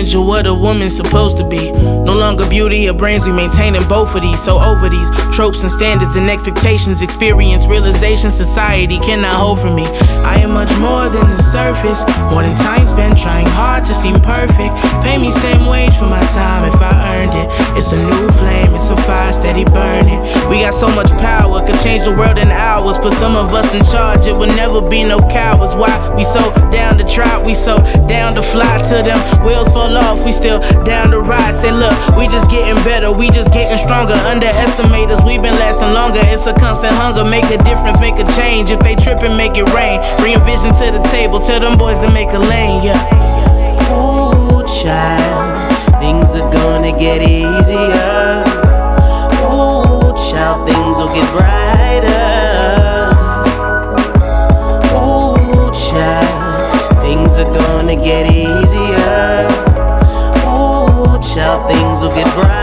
image of what a woman's supposed to be. No longer beauty or brains, we maintaining both of these. So over these tropes and standards and expectations, experience, realization, society cannot hold for me. I am much more than the surface, more than time spent trying hard to seem perfect. Pay me same wage for my time if I earned it. It's a new flame, it's a fire steady burning. We got so much power, could change the world in hours. Put some of us in charge, it will never be no cowards. Why we so down to try, we so down to fly to them wheels fall off. We still down the ride. Say, look, we just getting better, we just getting stronger. Underestimate us, we've been lasting longer. It's a constant hunger, make a difference, make a change. If they trippin', make it rain. Bring a vision to the table, tell them boys to make a lane, yeah. Ooh, child, things are gonna get easier. Ooh, child, things will get brighter. Ooh, child, things are gonna get easier. Things will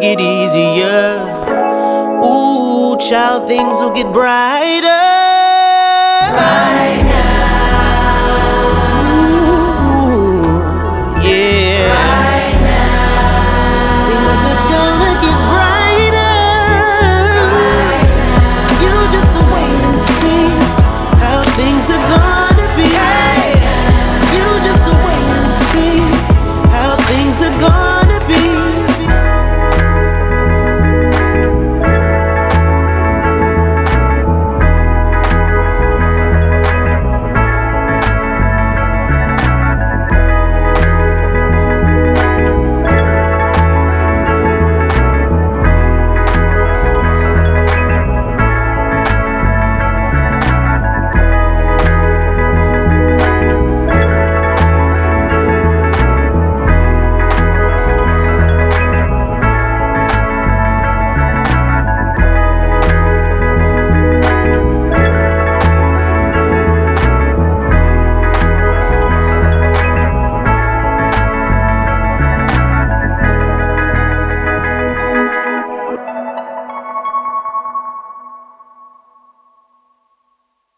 get easier. Ooh, child, things will get brighter.